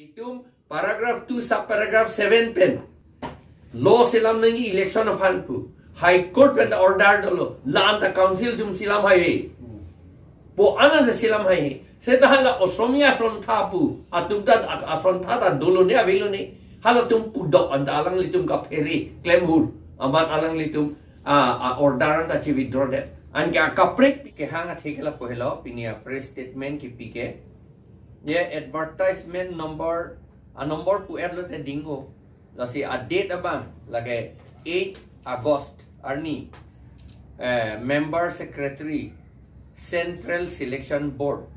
Itum paragraph 2 subparagraph 7 pen. Law silam nangi election of hanpu. High court when the order dolo. Land the council tum silam hai. Po anan sa silam hai. Seta hala osomia son tapu. Atum tad ason tata dolo ni avilo ni. Hala tum pudok anta alang litum ka peri. Claim hul. Amat alang litum uh, order anta chi withdraw that. An kya kaprik ke hanga thekela pohelo pinia press statement ki pike. Ye advertisement number a number to add lote dingo. Lasi a date abang lage 8 August arni uh, member secretary Central Selection Board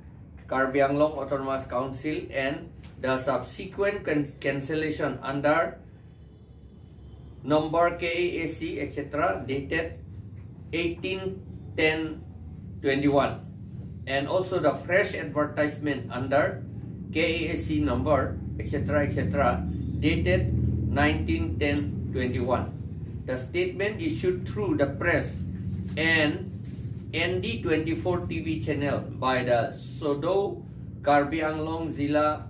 Karbi Anglong Autonomous Council and the subsequent can cancellation under number KAAC etc. dated 18 10 21 and also the fresh advertisement under KAAC number etc etc dated 19 10 21 the statement issued through the press and ND24 TV channel by the Sodo Karbi Anglong Zilla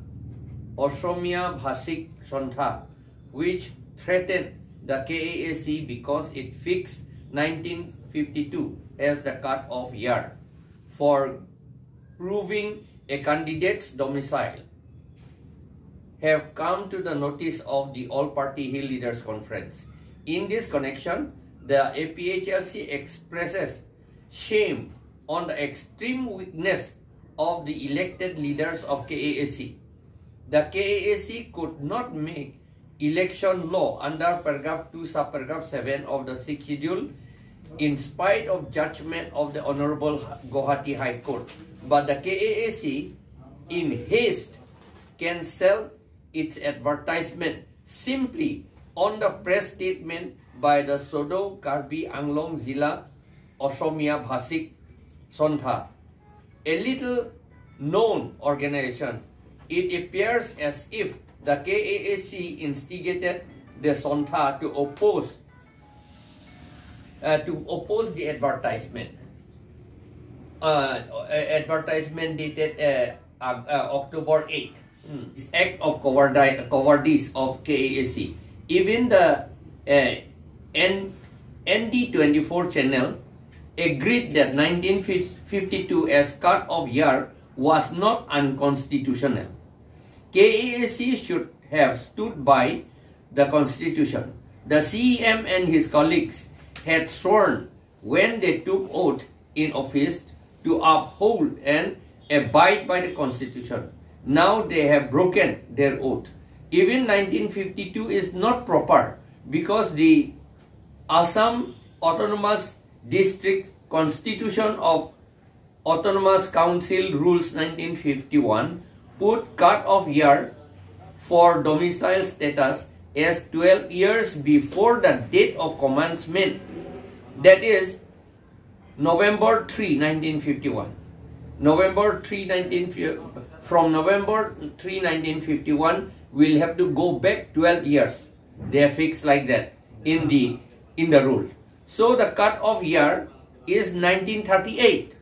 Osomia Bhasik Sontha which threatened the KAAC because it fixed 1952 as the cut-off year for proving a candidate's domicile have come to the notice of the All-Party Hill Leaders Conference. In this connection, the APHLC expresses shame on the extreme weakness of the elected leaders of KAAC. The KAAC could not make election law under paragraph 2 subparagraph 7 of the 6th schedule in spite of judgment of the Honorable Guwahati High Court. But the KAAC, in haste, cancelled its advertisement simply on the press statement by the Sodo Karbi Anglong Zilla Osomia Bhasik Sontha, a little known organization. It appears as if the KAAC instigated the Sontha to oppose uh, to oppose the advertisement. Uh, advertisement dated uh, uh, October 8. Mm. Act of cowardice of KAAC. Even the uh, N ND24 channel agreed that 1952 as cut of year was not unconstitutional. KAAC should have stood by the constitution. The CEM and his colleagues had sworn when they took oath in office to uphold and abide by the constitution. Now they have broken their oath. Even 1952 is not proper because the Assam Autonomous District Constitution of Autonomous Council Rules 1951 put cut-off year for domicile status as 12 years before the date of commencement that is November 3, 1951. November 3, 1951 from November 3, 1951, we'll have to go back 12 years. They are fixed like that in the in the rule. So the cut-off year is 1938.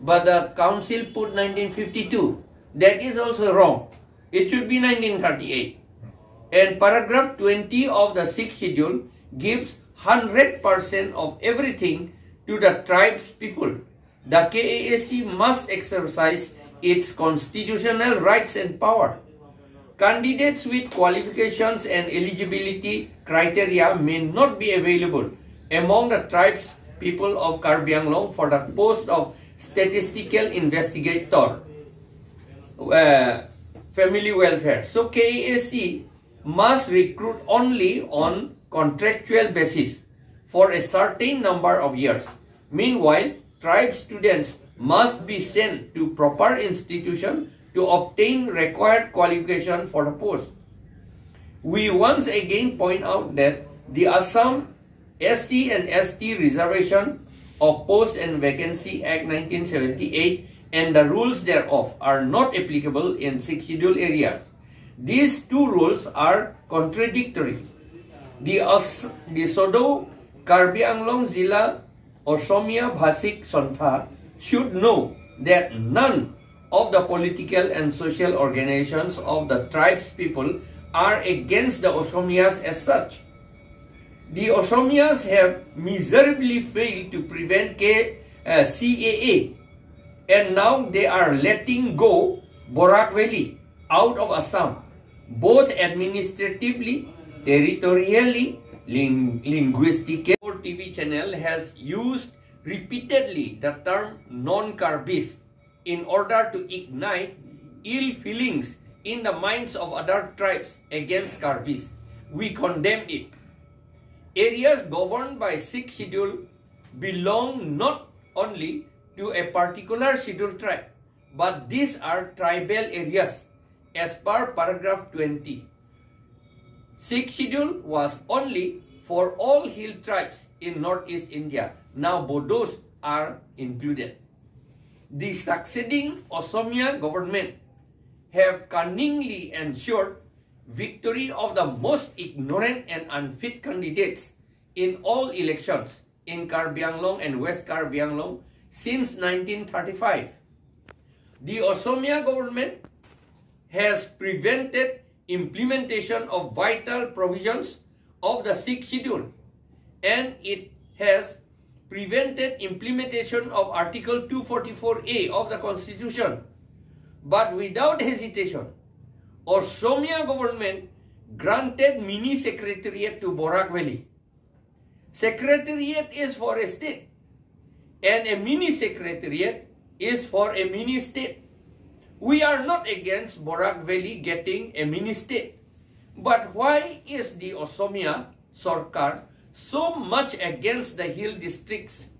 But the council put 1952. That is also wrong. It should be 1938. And paragraph 20 of the 6th schedule gives 100% of everything to the tribes people. The KAAC must exercise its constitutional rights and power. Candidates with qualifications and eligibility criteria may not be available among the tribes people of Karbi Anglong for the post of statistical investigator, uh, family welfare. So KAAC must recruit only on contractual basis for a certain number of years. Meanwhile, tribe students must be sent to proper institution to obtain required qualification for the post. We once again point out that the Assam SC and ST Reservation of Post and Vacancy Act 1978 and the rules thereof are not applicable in six scheduled areas. These two rules are contradictory. The, As the Sodo Karbi Anglong Zilla Osomia Bhasik Sontha should know that none of the political and social organizations of the tribes people are against the Osomias as such. The Osomias have miserably failed to prevent K, uh, CAA and now they are letting go Barak Valley out of Assam, both administratively, territorially, ling linguistically. Our TV channel has used repeatedly the term non-Karbis in order to ignite ill feelings in the minds of other tribes against Karbis. We condemn it. Areas governed by Sixth schedule belong not only to a particular scheduled tribe, but these are tribal areas as per paragraph 20. Sixth schedule was only for all hill tribes in northeast India. Now Bodos are included. The succeeding Osomia government have cunningly ensured victory of the most ignorant and unfit candidates in all elections in Karbi Anglong and West Karbi Anglong since 1935. The Osomia government has prevented implementation of vital provisions of the sixth schedule and it has prevented implementation of Article 244A of the Constitution. But without hesitation, Osomia government granted mini secretariat to Barak Valley. Secretariat is for a state and a mini secretariat is for a mini state. We are not against Barak Valley getting a mini state. But why is the Osomia Sarkar so much against the hill districts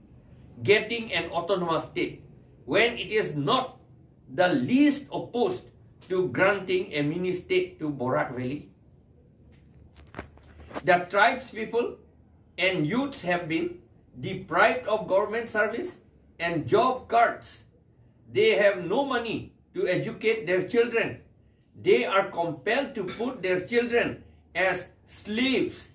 getting an autonomous state when it is not the least opposed to granting a mini state to Barak Valley? The tribes people and youths have been deprived of government service and job cards. They have no money to educate their children. They are compelled to put their children as slaves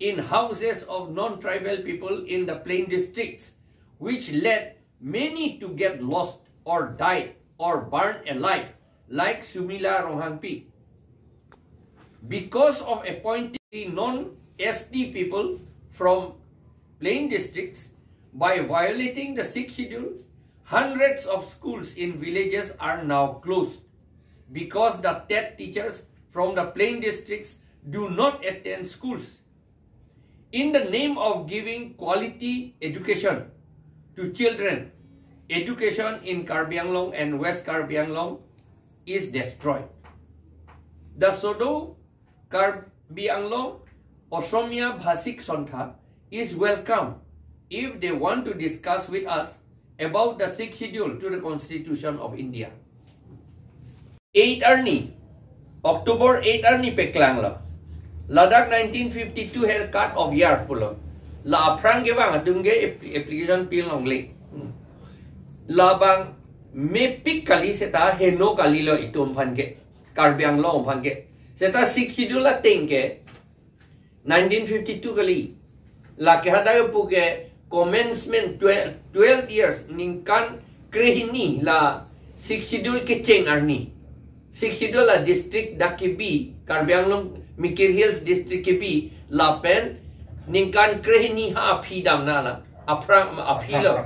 in houses of non-tribal people in the plain districts, which led many to get lost or died or burned alive, like Sumila Rohangpi. Because of appointing non-ST people from plain districts, by violating the sixth schedule, hundreds of schools in villages are now closed because the TET teachers from the plain districts do not attend schools. In the name of giving quality education to children, education in Karbi Anglong and West Karbi Anglong is destroyed. The Sodo Karbi Anglong Osomia Bhasik Sontha is welcome if they want to discuss with us about the sixth schedule to the Constitution of India. 8 Ernie, October 8 Ernie peklang lo. Ladakh 1952 had cut of year pulo. La aprang ke bang application pil long le. La bang me pik kali seta heno kali lo itum phan ke. Karbiang lo ke. Seta sixth schedule la ting ke 1952 kali. La ke hadayo pu ke commencement 12, 12 years ningkan krehini la six schedule ke cheng arni. Six schedule la district dakibi karbianglong mikir hills district kibi la pen ningkan krehini ha api dam na la. Apra api lo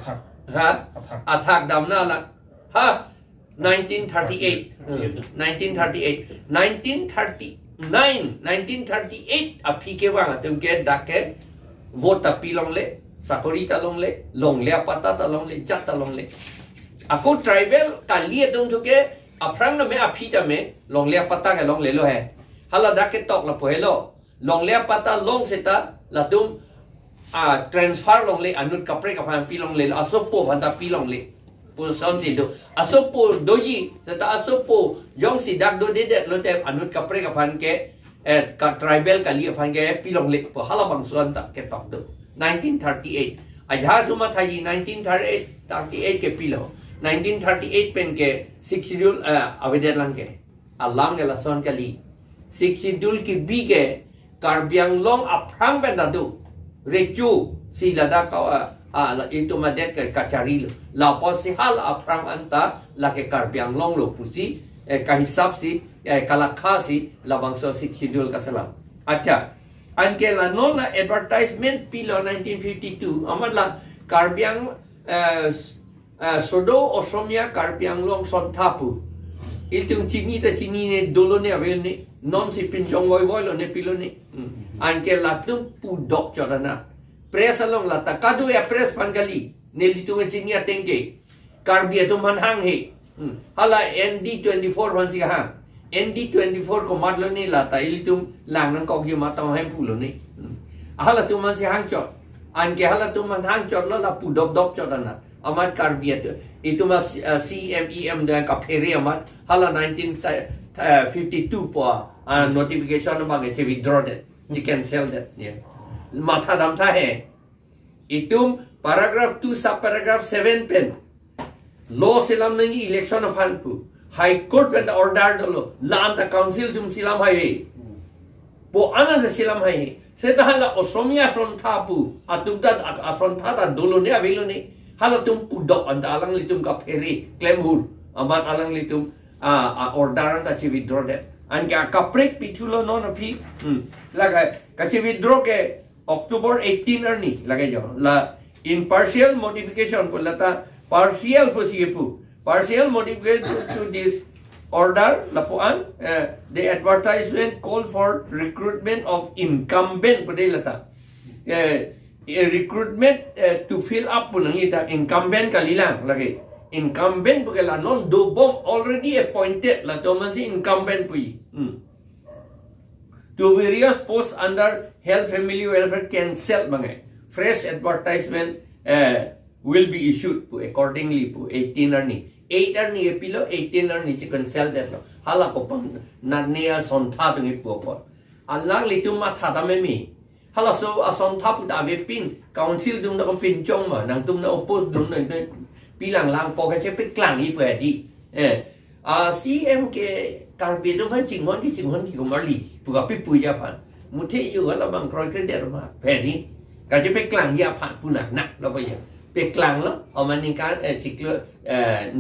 ha? Athak. Dam na la. Ha? 1938 1938 1939 1938 api ke wang? Tum ke dake vote api long le sakori talong le long le pata talong le jat talong le aku tribal kali dong tu ke aprang na me api ta me long le pata ke long le lo he hala da ke tok la poe lo. Long le pata long seta la tum a transfer long le anut kapre ka pan pi long le aso po pan pi long le pu son si do aso po doji seta aso po yong si dak do de lo te anut kapre ka pan ke eh ka tribal kali pan ke pi long le po hala bang suan ta ke tok do 1938 आजाद हुआ था जी 1938 38 के pillow 1938 पेन के six schedule आवेदन lung के along के लसन के ली सिक्स शेड्यूल की बी के कार्बियांग लोंग अफ्रांग बेन दादू रेचू सी लदा का ah la itu madet ke kacari lo la posi hal aprang anta la ke karbiang long lo pusi eh kahisap si eh kalakha si labang so si schedule kasalam acha anke la nona advertisement pilo 1952 amatla karbiang eh sodo osomia karbiang long son tapu iltung chini ta chini ne dolo ne avel ne non si pinjong voi voi lo ne pilo ne anke la tu pu dok chodana press along la ta kadu ya press pangali ne litu nge chingi atenge karbi atu man hang he hala ND24 man si hang ND24 ko matlo ni la ta ili tum lang nang kok yuma ta hai pulo ni. Ahala lah tum man si hang chot an ke hala lah tum man hang chot la la pu dop dop chot ana lah amat kar bia itu mas eh, CMEM da ka pheri amat. Hala 1952 po notification no mage che withdraw de can cancel that ni ya. matha dam tha he eh. itu paragraph 2 sub paragraph 7 pen. Law selam nang election of hanpur High court pen order dulu, land da council jum silam hai. Po anan se silam hai. Se da hala osomia oh, son thapu. Ah, Atum dat ah, asan tha da dolo ne avilo ah, ne hala tum pudok, anda alang litum ka feri claim hul. Aman alang litum a order da chi withdraw de an ka kaprek pitulo no no pi. Laga ka withdraw ke october 18 arni laga jo. La in lah partial modification ko lata partial ko sigepu partial modification to this order lapuan uh, the advertisement call for recruitment of incumbent po lata uh, recruitment uh, to fill up po nang ita incumbent kalilang lagi. Incumbent po kala non dobong already appointed la to man si incumbent po hmm. to various posts under health family welfare cancel bangai fresh advertisement uh, will be issued po accordingly po 18 ar ni 8 ar ni epilo 18 ar ni chicken sell that lo hala ko pang narnia sontha bang ipo po alang litum ma tha da me mi hala so ason tha pu da ve pin council dum da pin chong ma nang tum na oppose dum na pilang lang po ka che pit klang i po di eh a cm ke karbe do van ching hon ki ching hon ki ko mali pu ga pi pu ya pan mu the yu ga la bang kroi kre der ma Pe ni ka je pe klang ya pan pu na na lo ba ya เปียกลังเนาะอมานิการเอจิกลเอ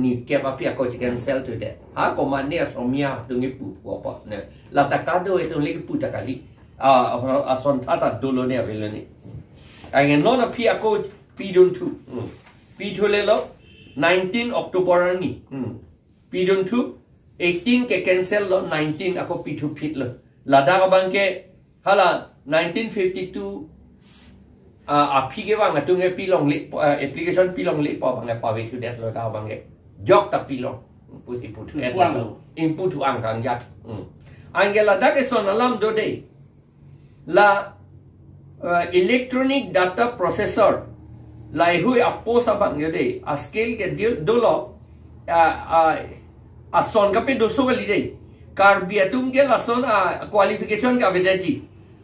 นิเกปาเปียกโคชิกันเซลตัวเดฮะกมานเนียสมียาตรงนี้ปุ๊บวะปะเนี่ยเราตะการด้วยตรงนี้ก็ปุ๊บตะการดิอ่าอ่าสนทัตัดดูโลเนียเวลานี้ไอเงี้ยนอนอ่ะเปียกโคปีดุนทุปีทุเลล็อก19ออกตุบอร์นี่ปีดุนทุ18เกะแคนเซลล็อก19อ่ะก็ปีทุผิดเลยลาดากบังเกฮัลล่า1952 Ờ, à phi cái vàng là tôi nghe pi lòng lệ à, application pi lòng lệ bỏ bằng là bảo vệ thứ đẹp rồi cao bằng cái dọc tập pi lòng. Input input thứ đẹp input thứ ăn càng giặc anh cái ừ. là đã cái son làm đôi đây là ờ, electronic data processor. Là hui apo sa bằng như đây à scale cái điều đôi lo à à à son cái bên đôi số cái đây? Car bia tung cái là son à qualification cái bên đây gì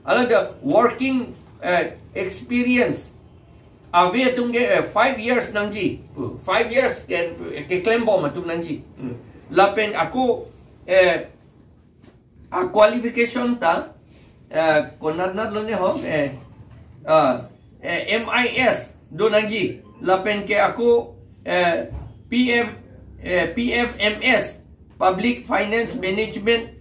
alors the working uh, experience. Abi uh, tunggu uh, eh, five years nangji, oh, five years kan eh, ke klembo matung lah nangji. Hmm. Lapen aku eh, a qualification ta eh, konad nad lo ni ho eh, ah, eh, MIS do nangji. Lapen ke aku eh, PF eh, PFMS Public Finance Management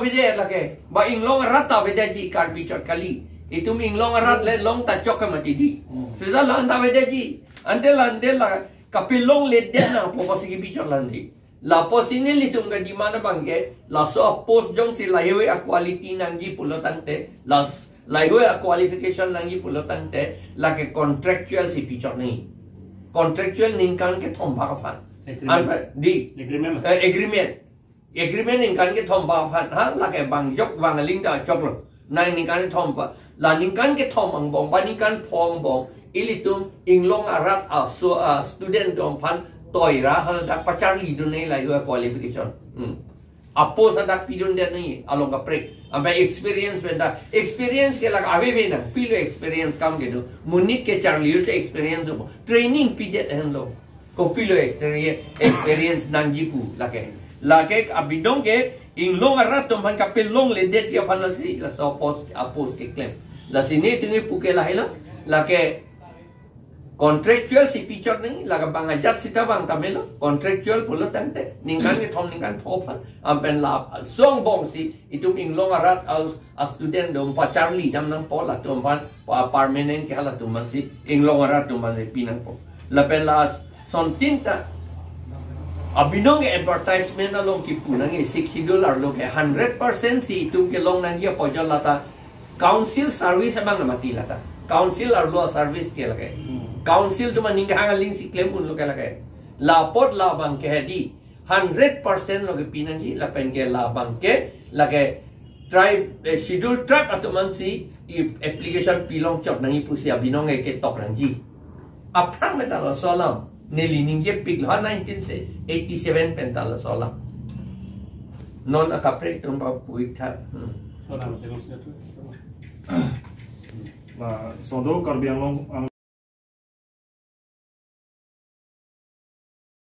Vide lage ba inglong rata vide ji karbi chot kali itu mi inglong rat le long ta chok mati di sida lan ta vide ji ande lan de la kapilong le de na po po sigi bichot lan di la po sini li tum ga di mana bang ke la so post jong si lai hui a quality nang ji pulotante la Laiwe a qualification nangi pulotan te la ke contractual si pichot ni. contractual निकाल के थम बाफान डी agreement agreement agreement निकाल के थम बाफान हा लाके बांग जोक बांग लिंग दा चोक नाइ निकाल थम बा ला निकाल के थम अंग बोंग बा निकाल फोंग बोंग इलितुम इंगलोंग अरात आ सो स्टूडेंट दोंग फान toira hal dak pacar li dunai lai qualification hmm. Apos adak pidun dia nahi along a pray. Ambe experience benda experience ke lag ave ve na pilo experience kam ke do munik ke char liut experience do training pidet hen lo ko pilo experience experience nang jipu lake lake abidong ke in long rato man ka pelong le det ya panasi la so post apos ke claim la sini tingi puke la hela lake contractual si pichot nang la ka bangajat si ta bang tamelo contractual pulo tante ningkan ke thom ningkan thopan am pen la song bong si itum ing long arat as a student dom pa charlie dam nang pola tum pan pa permanent ke hala tum si ing long arat tum man pinang po. La pen la son tinta abinong advertisement na long ki punang e 60 dollar lo ke 100% si itum ke long nang ya pojol lata council service abang na mati lata council ar lo service ke lage Council tu mana hanga link si claim unlo kaya lagi. Laport la bank eh di 100% loge pinanji la penke la bank eh lagi tribe schedule trap atau mana si application pilong cok nangi pusi abinong ke top rangi. Apa metal la solam ni lining je pik lah 1987 pentala la solam. Non akapre tumpa puik tak. Hmm. Solam terus itu. Nah, sodo long